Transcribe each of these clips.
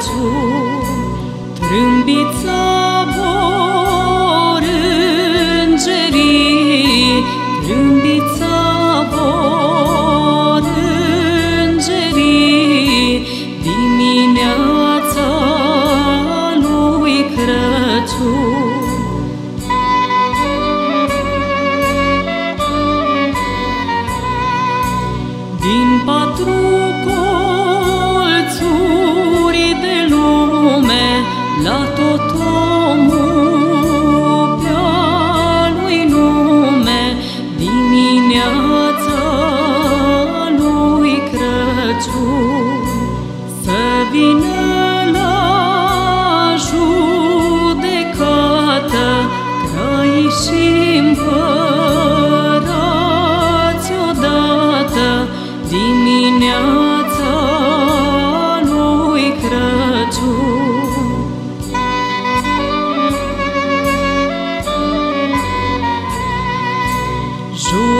Crăciun, trâmbița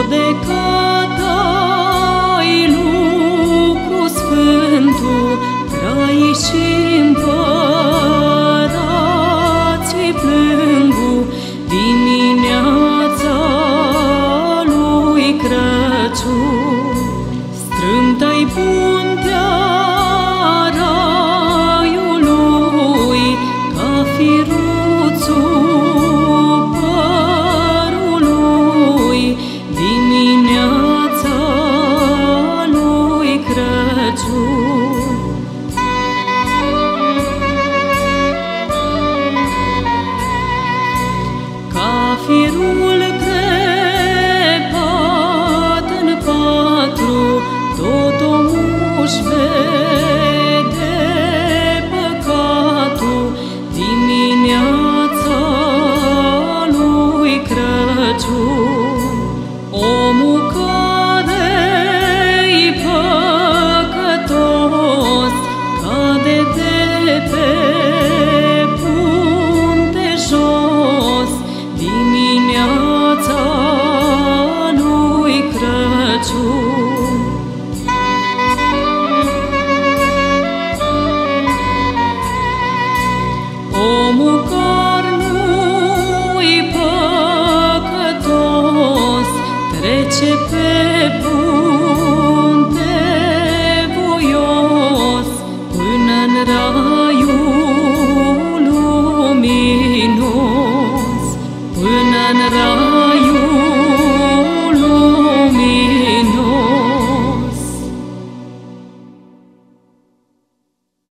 de